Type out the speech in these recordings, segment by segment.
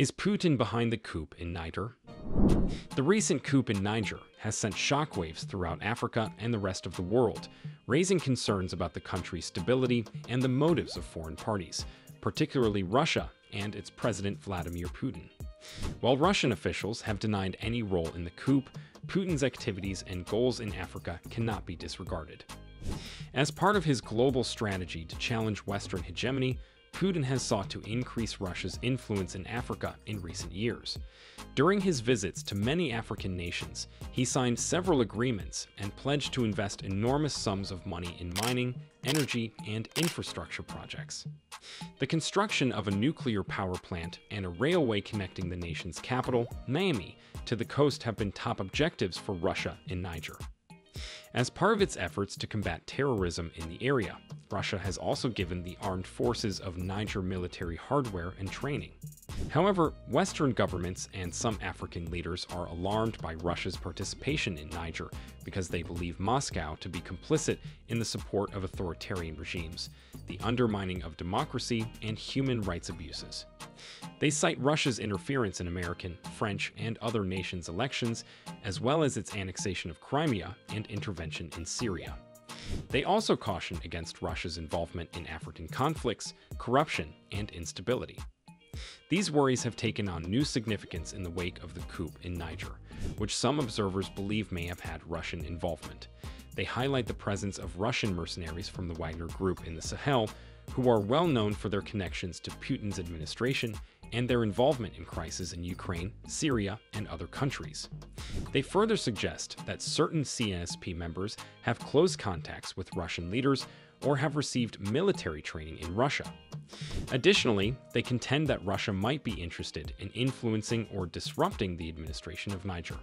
Is Putin behind the coup in Niger? The recent coup in Niger has sent shockwaves throughout Africa and the rest of the world, raising concerns about the country's stability and the motives of foreign parties, particularly Russia and its president Vladimir Putin. While Russian officials have denied any role in the coup, Putin's activities and goals in Africa cannot be disregarded. As part of his global strategy to challenge Western hegemony, Putin has sought to increase Russia's influence in Africa in recent years. During his visits to many African nations, he signed several agreements and pledged to invest enormous sums of money in mining, energy, and infrastructure projects. The construction of a nuclear power plant and a railway connecting the nation's capital, Niamey, to the coast have been top objectives for Russia in Niger. As part of its efforts to combat terrorism in the area, Russia has also given the armed forces of Niger military hardware and training. However, Western governments and some African leaders are alarmed by Russia's participation in Niger because they believe Moscow to be complicit in the support of authoritarian regimes, the undermining of democracy, and human rights abuses. They cite Russia's interference in American, French, and other nations' elections, as well as its annexation of Crimea and intervention in Syria. They also caution against Russia's involvement in African conflicts, corruption, and instability. These worries have taken on new significance in the wake of the coup in Niger, which some observers believe may have had Russian involvement. They highlight the presence of Russian mercenaries from the Wagner Group in the Sahel, who are well known for their connections to Putin's administration and their involvement in crises in Ukraine, Syria, and other countries. They further suggest that certain CNSP members have close contacts with Russian leaders or have received military training in Russia. Additionally, they contend that Russia might be interested in influencing or disrupting the administration of Niger.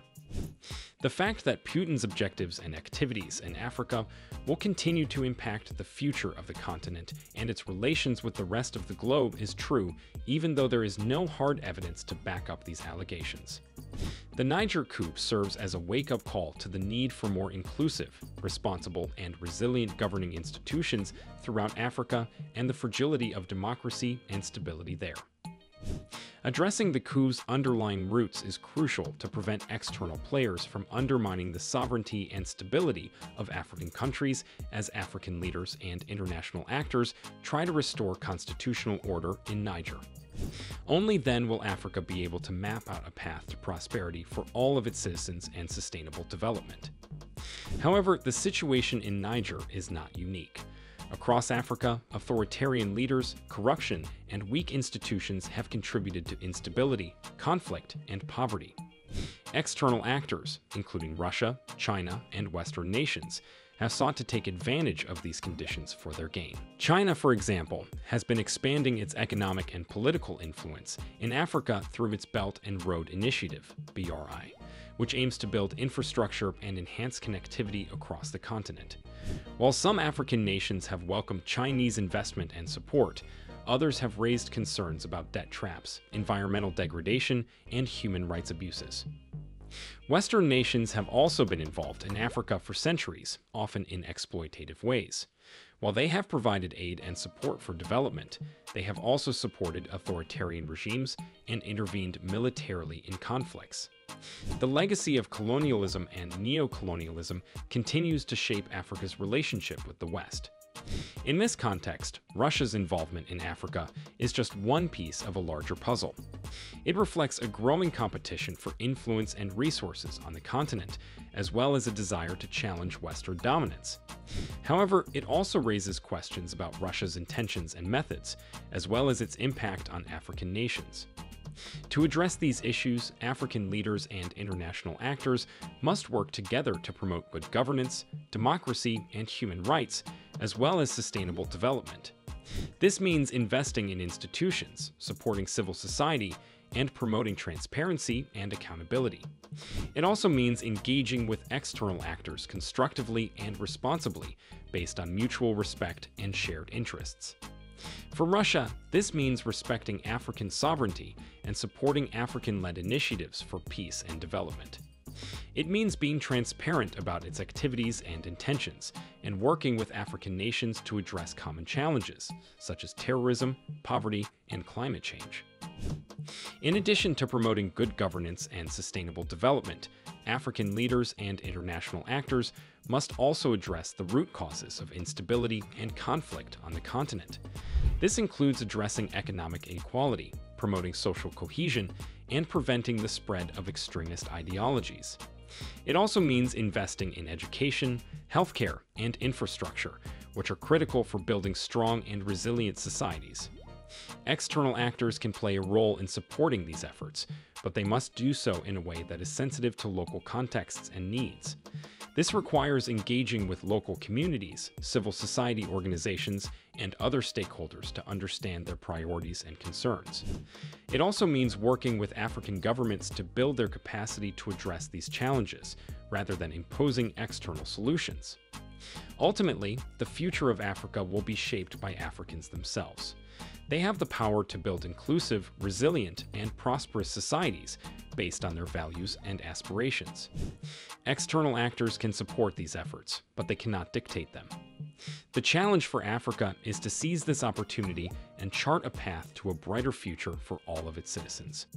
The fact that Putin's objectives and activities in Africa will continue to impact the future of the continent and its relations with the rest of the globe is true, even though there is no hard evidence to back up these allegations. The Niger coup serves as a wake up call to the need for more inclusive, responsible, and resilient governing institutions throughout Africa and the fragility of democracy and stability there. Addressing the coup's underlying roots is crucial to prevent external players from undermining the sovereignty and stability of African countries as African leaders and international actors try to restore constitutional order in Niger. Only then will Africa be able to map out a path to prosperity for all of its citizens and sustainable development. However, the situation in Niger is not unique. Across Africa, authoritarian leaders, corruption, and weak institutions have contributed to instability, conflict, and poverty. External actors, including Russia, China, and Western nations, have sought to take advantage of these conditions for their gain. China, for example, has been expanding its economic and political influence in Africa through its Belt and Road Initiative, BRI, which aims to build infrastructure and enhance connectivity across the continent. While some African nations have welcomed Chinese investment and support, others have raised concerns about debt traps, environmental degradation, and human rights abuses. Western nations have also been involved in Africa for centuries, often in exploitative ways. While they have provided aid and support for development, they have also supported authoritarian regimes and intervened militarily in conflicts. The legacy of colonialism and neocolonialism continues to shape Africa's relationship with the West. In this context, Russia's involvement in Africa is just one piece of a larger puzzle. It reflects a growing competition for influence and resources on the continent, as well as a desire to challenge Western dominance. However, it also raises questions about Russia's intentions and methods, as well as its impact on African nations. To address these issues, African leaders and international actors must work together to promote good governance, democracy, and human rights, as well as sustainable development. This means investing in institutions, supporting civil society, and promoting transparency and accountability. It also means engaging with external actors constructively and responsibly based on mutual respect and shared interests. For Russia, this means respecting African sovereignty and supporting African led initiatives for peace and development. It means being transparent about its activities and intentions, and working with African nations to address common challenges, such as terrorism, poverty, and climate change. In addition to promoting good governance and sustainable development, African leaders and international actors must also address the root causes of instability and conflict on the continent. This includes addressing economic inequality, promoting social cohesion, and preventing the spread of extremist ideologies. It also means investing in education, healthcare, and infrastructure, which are critical for building strong and resilient societies. External actors can play a role in supporting these efforts, but they must do so in a way that is sensitive to local contexts and needs. This requires engaging with local communities, civil society organizations, and other stakeholders to understand their priorities and concerns. It also means working with African governments to build their capacity to address these challenges, rather than imposing external solutions. Ultimately, the future of Africa will be shaped by Africans themselves. They have the power to build inclusive, resilient, and prosperous societies based on their values and aspirations. External actors can support these efforts, but they cannot dictate them. The challenge for Africa is to seize this opportunity and chart a path to a brighter future for all of its citizens.